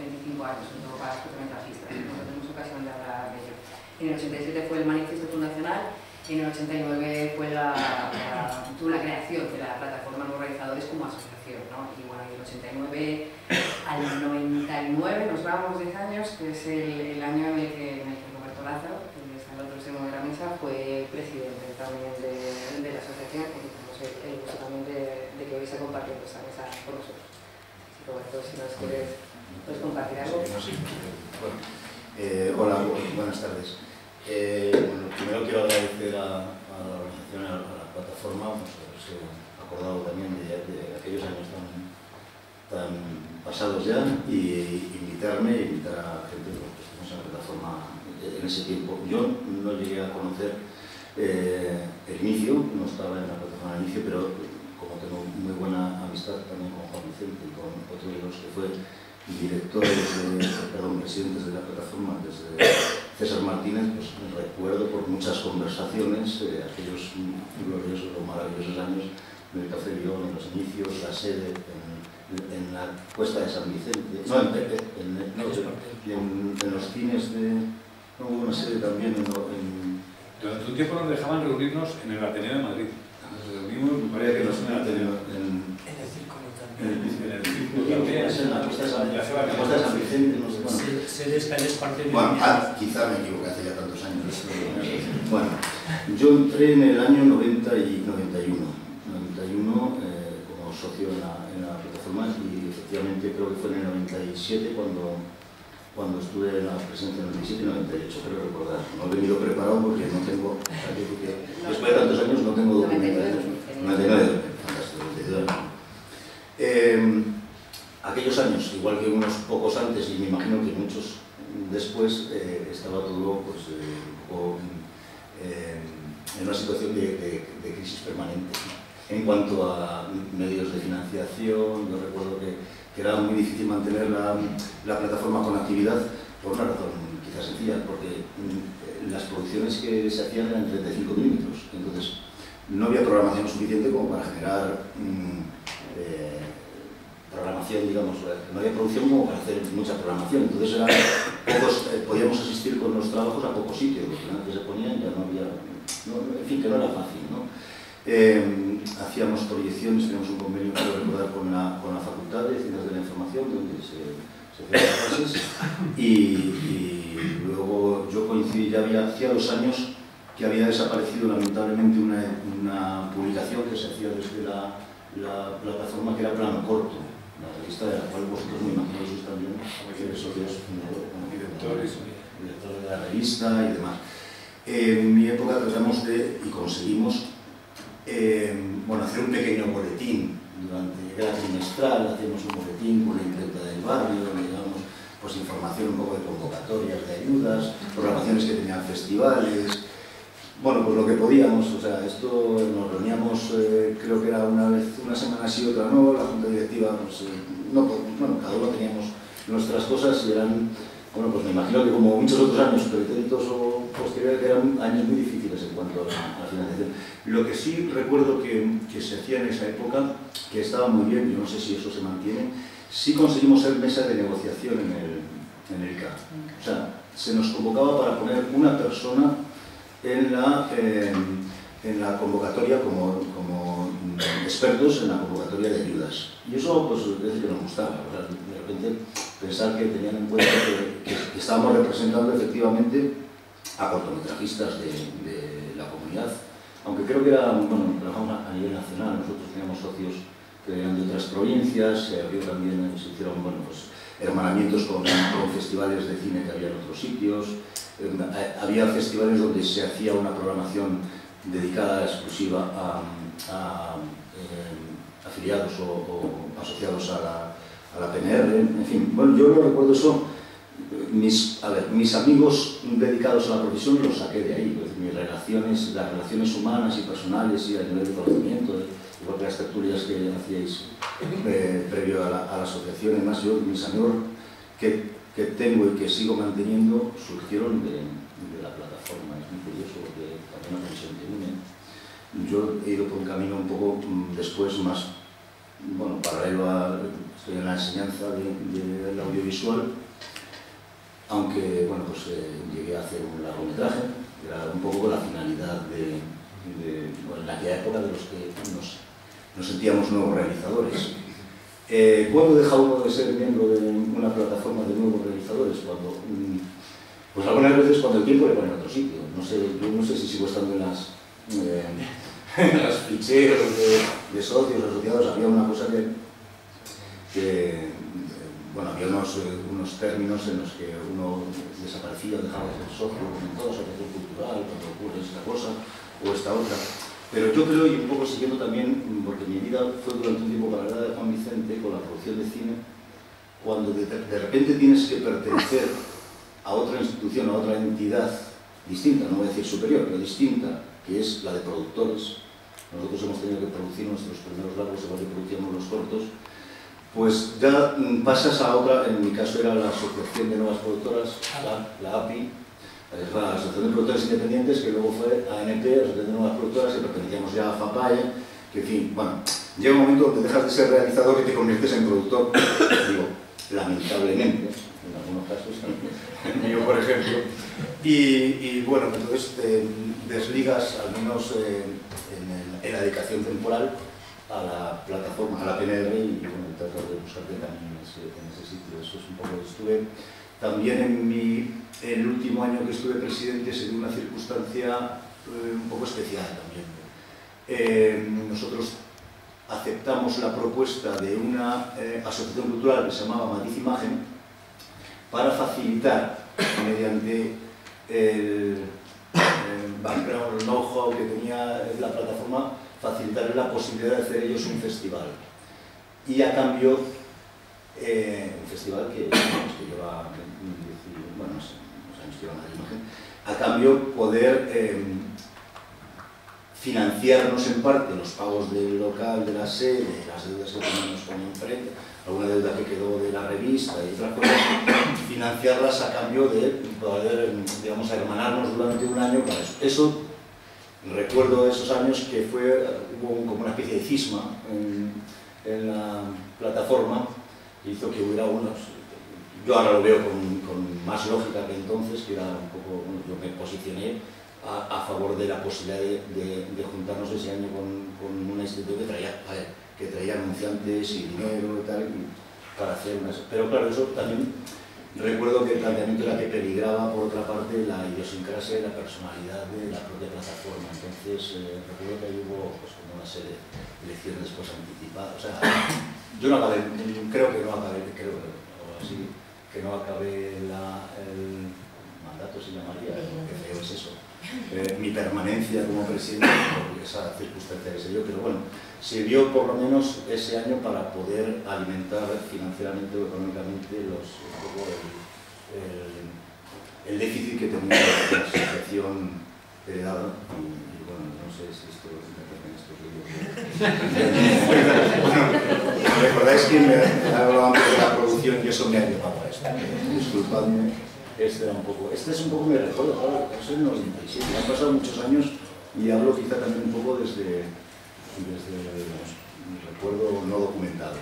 25 años, todo para las cortometrajistas, no tenemos ocasión de hablar de ello. En el 87 fue el manifiesto fundacional y en el 89 fue la, la, creación de la plataforma Nuevos Realizadores como asociación. ¿no? Y bueno, en el 89 al 99 nos vamos 10 años, que es el, año en el, que, en el que Roberto Lázaro, que está al otro extremo de la mesa, fue presidente también de, de la asociación y tenemos el, gusto también de, de que hoy se ha compartido esa mesa con nosotros. Roberto, si nos quieres puedes compartir algo. Eh, hola, buenas tardes. Eh, bueno, primero quiero agradecer a, la organización, a, la plataforma, pues, haberse acordado también de, aquellos años tan, tan, pasados ya y invitarme, invitar a gente pues, que estuvimos en la plataforma en ese tiempo. Yo no llegué a conocer eh, el inicio, no estaba en la plataforma al inicio, pero como tengo muy buena amistad también con Juan Vicente y con otro de los que fue directores, de, perdón, presidentes de la plataforma, desde César Martínez, pues me recuerdo por muchas conversaciones, eh, aquellos gloriosos o maravillosos años del Café León, en los inicios, la sede en, en la Cuesta de San Vicente, no, en, en, no, en, en los cines de... No, hubo una sede también en, en durante un tiempo nos dejaban reunirnos en el Ateneo de Madrid. Reunimos, me parece que no es en el Ateneo. En, En el círculo también. en el círculo en también. la Cuesta de San, se Vicente, no sé, bueno. Se- Sedes tales parte de Bueno, ah, quizá me equivoqué hace ya tantos años. Bueno, yo entré en el año 90 y 91, 91 eh, como socio en la, en la plataforma y efectivamente creo que fue en el 97 cuando, cuando estuve en la presidencia en el 97 y 98, creo recordar. No he venido preparado porque no tengo, después de tantos años no tengo documentación. 99, fantástico, 92. Eh, aquellos años, igual que unos pocos antes, y me imagino que muchos después, eh, estaba todo pues, eh, un poco eh, en una situación de, de- de crisis permanente. En cuanto a medios de financiación, yo recuerdo era muy difícil mantener la, la plataforma con actividad por una razón quizás sencilla, porque mm, las producciones que se hacían eran 35 milímetros. Entonces, no había programación suficiente como para generar mm, eh, programación, digamos, no había producción como para hacer mucha programación, entonces eh, podíamos asistir con los trabajos a pocos sitios, los que se ponían ya no había, en fin, que no era fácil, ¿no? Eh, hacíamos proyecciones, teníamos un convenio, recordar, con la, con la Facultad de Ciencias de la Información, donde se, se hacían las clases, y, luego yo coincidí, ya había, hacía dos años que había desaparecido lamentablemente una, una publicación que se hacía desde la, la plataforma que era Plano Corto, la revista de la cual vosotros me imagino también que socios director de la revista y demás. En mi época tratamos de, y conseguimos, eh, bueno, hacer un pequeño boletín. Durante cada trimestral, hacemos un boletín con la imprenta del barrio, donde damos pues, información un poco de convocatorias, de ayudas, programaciones que tenían festivales, bueno, pues lo que podíamos, o sea, esto nos reuníamos, eh, creo que era una vez, una semana sí, otra no, la junta directiva, pues, eh, no, bueno, cada uno teníamos nuestras cosas y eran bueno, pues me imagino que como muchos otros años pretéritos o posteriores, eran años muy difíciles en cuanto a la, financiación. Lo que sí recuerdo que, que se hacía en esa época, que estaba muy bien, yo no sé si eso se mantiene, sí conseguimos ser mesa de negociación en el, en el. O sea, se nos convocaba para poner una persona en la, eh, en la convocatoria como, como expertos en la convocatoria de ayudas. Y eso pues es que nos gustaba, o sea, de repente pensar que tenían en cuenta que, que- estábamos representando efectivamente a cortometrajistas de, de la comunidad, aunque creo que era, bueno, trabajamos a, nivel nacional, nosotros teníamos socios que eran de otras provincias, abrió también, se hicieron, bueno, pues hermanamientos con, con festivales de cine que había en otros sitios, eh, había festivales donde se hacía una programación dedicada exclusiva a, eh, afiliados o, asociados a la, PNR, en fin, bueno, yo no recuerdo eso, mis, a ver, mis amigos dedicados a la profesión los saqué de ahí, pues, mis relaciones, las relaciones humanas y personales y a nivel de conocimiento, de- igual que las tertulias que hacíais eh, previo a la, a la asociación, además yo, mis amigos que, que tengo y que sigo manteniendo surgieron de, de la plataforma, es muy curioso porque también la te une. Yo he ido por un camino un poco mm, después más bueno, paralelo a, estoy en la enseñanza del de, audiovisual, aunque, bueno, pues eh, llegué a hacer un largometraje, era un poco la finalidad de, de bueno, en aquella época de los que nos, nos sentíamos nuevos realizadores. Eh, ¿Cuándo deja uno de ser miembro de una plataforma de nuevos realizadores? Cuando, mm, pues algunas veces cuando el tiempo le pone en otro sitio. No sé, yo no sé si sigo estando en las, eh, las ficheros de, socios, asociados. Había una cosa que, que bueno, había unos, unos, términos en los que uno desaparecía, dejaba de ser socio, como en toda asociación cultural, cuando ocurre esta cosa o esta otra. Pero yo creo, y un poco siguiendo también, porque mi vida fue durante un tiempo para de Juan Vicente con la producción de cine, cuando de, repente tienes que pertenecer a otra institución, a otra entidad distinta, no voy a decir superior, pero distinta, que es la de productores. Nosotros hemos tenido que producir nuestros primeros largos, igual que producíamos los cortos, pues ya mm, pasas a otra, en mi caso era la Asociación de Nuevas Productoras, la, API, la Asociación de Productores Independientes, que luego fue ANP, Asociación de Nuevas Productoras, que pertenecíamos ya a FAPAE, que en fin, bueno, llega un momento donde dejas de ser realizador y te conviertes en productor, digo, lamentablemente, en casos, yo por ejemplo, y, bueno, entonces te desligas, al menos eh, en, en, la dedicación temporal, a la plataforma, a la PNR y bueno, tratar de buscarte también en ese, en sitio, eso es un poco, estuve también en mi, el último año que estuve presidente se dio una circunstancia eh, un poco especial también. Eh, nosotros aceptamos la propuesta de una asociación cultural que se llamaba Matiz Imagen para facilitar, mediante el, el background, el know-how que tenía la plataforma, facilitar la posibilidad de hacer ellos un festival. Y a cambio, eh, un festival que, lleva bueno, no sé, años que lleva la imagen, a cambio poder eh, financiarnos en parte los pagos del local, de la sede, las deudas que tenemos con enfrente, alguna deuda que quedó de la revista y otras cosas, financiarlas a cambio de poder, digamos, hermanarnos durante un año para eso. Eso, recuerdo esos años que fue, hubo como una especie de cisma en, la plataforma, hizo que hubiera unos, yo ahora lo veo con, con, más lógica que entonces, que era un poco, bueno, yo me posicioné a, favor de la posibilidad de, juntarnos ese año con, con una institución que traía, que traía anunciantes y dinero y tal, para hacer unas... Pero claro, eso también recuerdo que el planteamiento era que peligraba, por otra parte, la idiosincrasia y la personalidad de la propia plataforma. Entonces, eh, recuerdo que ahí hubo pues, una serie de elecciones después anticipadas. O sea, yo no acabé, creo que no acabé, creo o así, que no acabé el mandato, se llamaría, que feo es eso, eh, mi permanencia como presidente por esa circunstancia que se dio, pero bueno, sirvió por lo menos ese año para poder alimentar financieramente o económicamente los, el, déficit que tenía la asociación heredada y, bueno, no sé si esto me estos. ¿Recordáis que me hablaba antes de la producción y eso me ha llevado a esto? Disculpadme, este era un poco, este es un poco mi recuerdo, claro, es el 97, han pasado muchos años y hablo quizá también un poco desde, desde mi recuerdo no documentado.